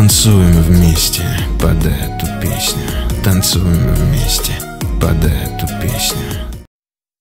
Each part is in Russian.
Танцуем вместе под эту песню. Танцуем вместе под эту песню.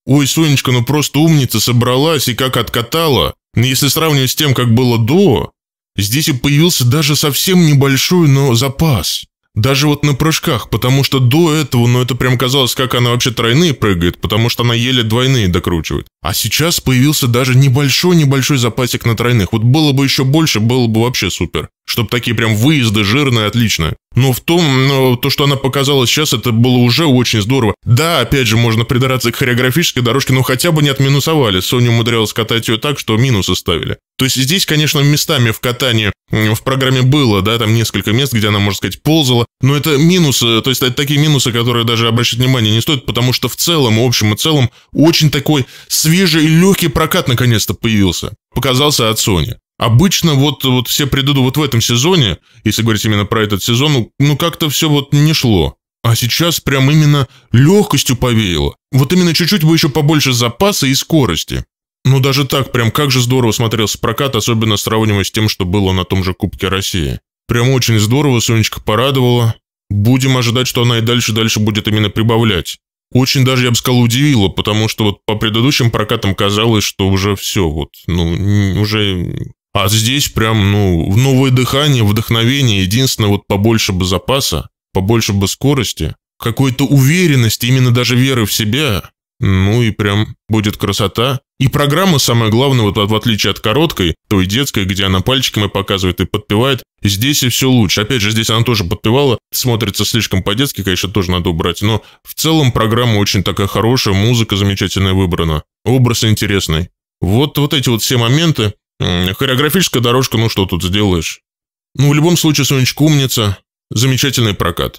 Ой, Сонечка, ну просто умница собралась и как откатала. Если сравнивать с тем, как было до, здесь и появился даже совсем небольшой, но запас. Даже вот на прыжках, потому что до этого, ну это прям казалось, как она вообще тройные прыгает, потому что она еле двойные докручивает. А сейчас появился даже небольшой-небольшой запасик на тройных. Вот было бы еще больше, было бы вообще супер. Чтоб такие прям выезды жирные, отлично. Но в том, но то, что она показала сейчас, это было уже очень здорово. Да, опять же, можно придраться к хореографической дорожке, но хотя бы не отминусовали. Соня умудрялась катать ее так, что минусы ставили. То есть здесь, конечно, местами в катании в программе было, да, там несколько мест, где она, можно сказать, ползала, но это минусы, то есть это такие минусы, которые даже обращать внимание не стоит, потому что в целом, в общем и целом, очень такой свежий и легкий прокат наконец-то появился. Показался от Sony. Обычно вот, вот все предыдут вот в этом сезоне, если говорить именно про этот сезон, ну, ну как-то все вот не шло. А сейчас прям именно легкостью повеяло. Вот именно чуть-чуть бы еще побольше запаса и скорости. Ну даже так, прям как же здорово смотрелся прокат, особенно сравнивая с тем, что было на том же Кубке России. Прям очень здорово, Сонечка порадовала. Будем ожидать, что она и дальше-дальше будет именно прибавлять. Очень даже, я бы сказал, удивило, потому что вот по предыдущим прокатам казалось, что уже все, вот, ну, уже... А здесь прям, ну, новое дыхание, вдохновение, единственное, вот побольше бы запаса, побольше бы скорости, какой-то уверенности, именно даже веры в себя, ну и прям будет красота. И программа, самое главное, вот в отличие от короткой, той детской, где она пальчиками показывает и подпевает, здесь и все лучше. Опять же, здесь она тоже подпевала, смотрится слишком по-детски, конечно, тоже надо убрать, но в целом программа очень такая хорошая, музыка замечательная выбрана, образ интересный. Вот, вот эти вот все моменты. Хореографическая дорожка, ну что тут сделаешь? Ну, в любом случае, Сонечка умница, замечательный прокат.